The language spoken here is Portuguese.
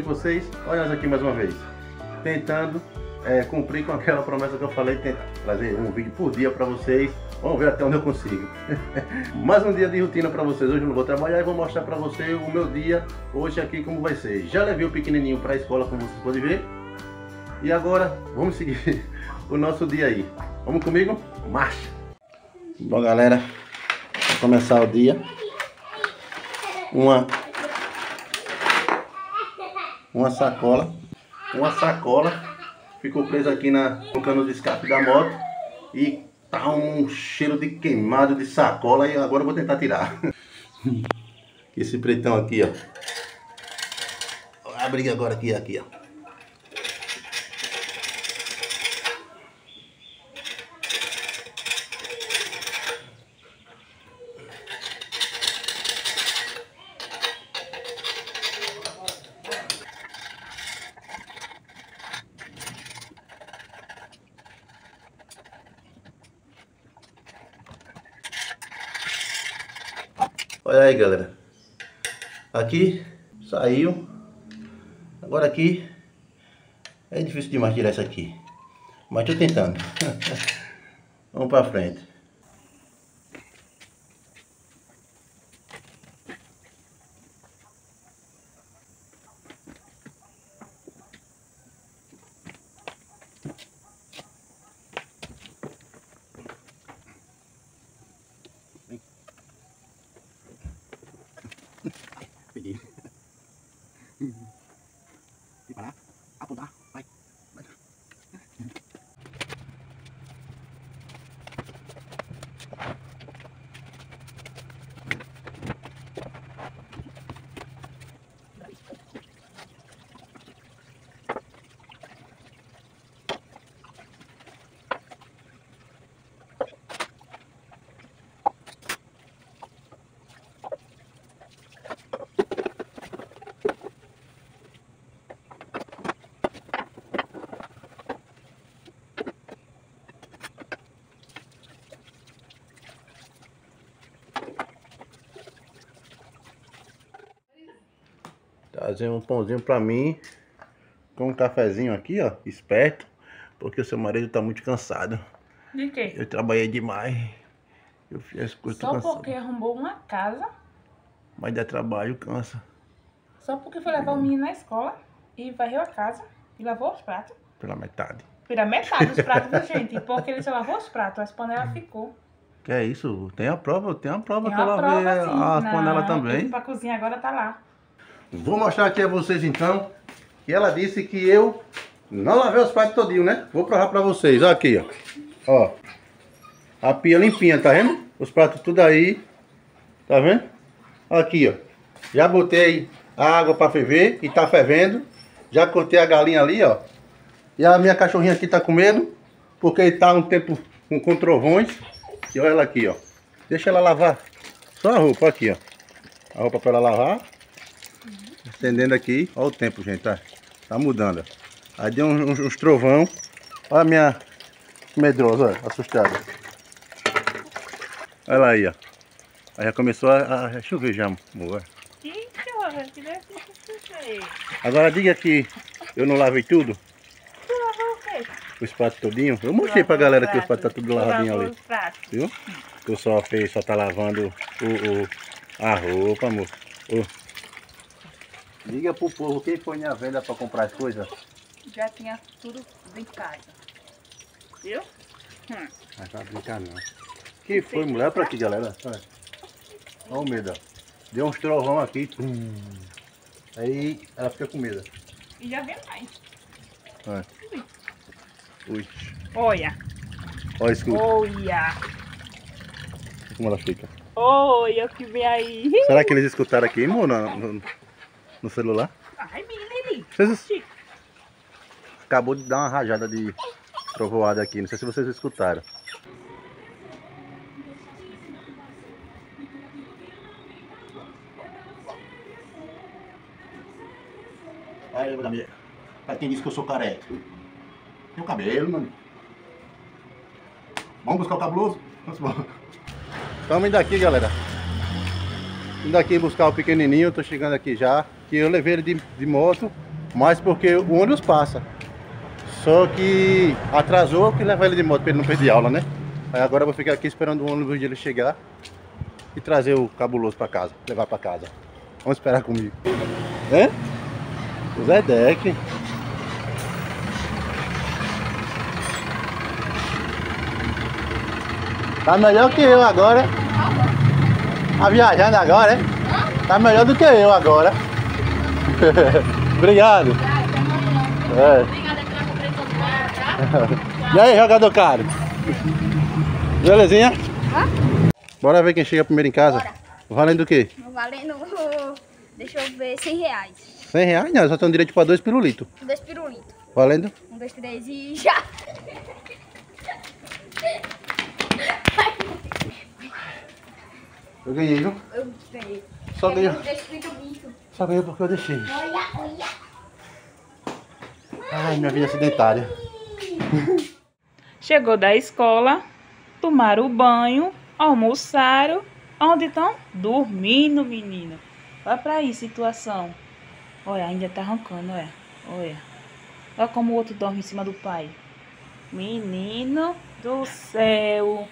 Bem com vocês? Olha nós aqui mais uma vez, tentando é, cumprir com aquela promessa que eu falei, tentar trazer um vídeo por dia para vocês. Vamos ver até onde eu consigo. mais um dia de rotina para vocês. Hoje eu não vou trabalhar e vou mostrar para você o meu dia hoje aqui como vai ser. Já levei o pequenininho para a escola, como vocês podem ver. E agora vamos seguir o nosso dia aí. Vamos comigo? Marcha! Bom galera, vou começar o dia. Uma uma sacola, uma sacola ficou presa aqui na, no cano de escape da moto e tá um cheiro de queimado de sacola e agora eu vou tentar tirar. Esse pretão aqui, ó. Abre agora aqui, aqui, ó. Olha aí, galera. Aqui saiu. Agora aqui é difícil demais tirar isso aqui. Mas tô tentando. Vamos pra frente. Trazer um pãozinho pra mim. Com um cafezinho aqui, ó. Esperto. Porque o seu marido tá muito cansado. De quê? Eu trabalhei demais. Eu fiz as coisas, Só porque arrumou uma casa, Mas dá trabalho, cansa. só porque foi levar o menino na escola e varreu a casa e lavou os pratos. Pela metade. Vira metade dos pratos, viu, gente? Porque ele só lavou os pratos, as panelas ficou. Que é isso? Tem a prova, tem a prova Tem que ela vê as panelas também. Pra cozinhar agora tá lá. Vou mostrar aqui a vocês então que ela disse que eu não lavei os pratos todinho, né? Vou provar pra vocês. Aqui, ó. Ó. A pia limpinha, tá vendo? Os pratos tudo aí. Tá vendo? Aqui, ó. Já botei a água pra ferver e tá fervendo. Já cortei a galinha ali, ó. E a minha cachorrinha aqui tá com medo. Porque tá um tempo com, com trovões. E olha ela aqui, ó. Deixa ela lavar. Só a roupa aqui, ó. A roupa pra ela lavar. Estendendo aqui, olha o tempo, gente, tá? Tá mudando. Aí deu uns, uns, trovão. Olha a minha medrosa, olha, assustada. Olha lá aí, ó. Aí já começou a, a chover já, amor. Agora diga que eu não lavei tudo, Tu lavou o quê? os pratos todinho. Eu mostrei pra galera que os pratos tá tudo lavadinho ali, viu? Que eu só fez, só tá lavando o, o- a roupa, amor. Ô. Diga pro povo quem foi na venda pra comprar as coisas. Já tinha tudo em casa. Viu? Hum. Não vai brincar não. Que foi, mulher? Pra aqui, galera. Olha. Olha o medo. Deu uns trovão aqui. tum. Aí ela fica com medo. E já vem mais. Olha. Ui. Olha, Olha, escuta olha. como ela fica. Olha o que vem aí. Será que eles escutaram aqui, amor, no, celular? Ai, menino. Vocês... Acabou de dar uma rajada de trovoada aqui. Não sei se vocês escutaram. Aí, meu amigo. Pra quem disse que eu sou careca. Tem o cabelo, mano. Vamos buscar o cabuloso? Vamos embora. Estamos indo aqui, galera. Indo aqui buscar o pequenininho, tô chegando aqui já. Que eu levei ele de, de moto, mas porque o ônibus passa. Só que atrasou que levar ele de moto ele não perder aula, né? Aí agora eu vou ficar aqui esperando o ônibus dele chegar e trazer o cabuloso para casa, levar para casa. Vamos esperar comigo. É? O Deck. Tá melhor que eu agora. Tá viajando agora, hein? Tá melhor do que eu agora. Obrigado. É. E aí, jogador caro? Belezinha? Bora ver quem chega primeiro em casa. Bora. Valendo o quê? Valendo, deixa eu ver, 100 reais. 100 reais? Não, só tem direito para dois pirulitos. Dois pirulitos. Valendo? Um, dois, três e já. Eu ganhei, viu? Eu ganhei. Só ganhei. Só ganhei porque eu deixei. Olha, olha. Ai, minha vida sedentária. Chegou da escola, tomaram banho, almoçaram. Onde estão? Dormindo, menino. Olha pra aí, situação. Olha, ainda tá arrancando, olha. Olha. Olha como o outro dorme em cima do pai. Menino do céu.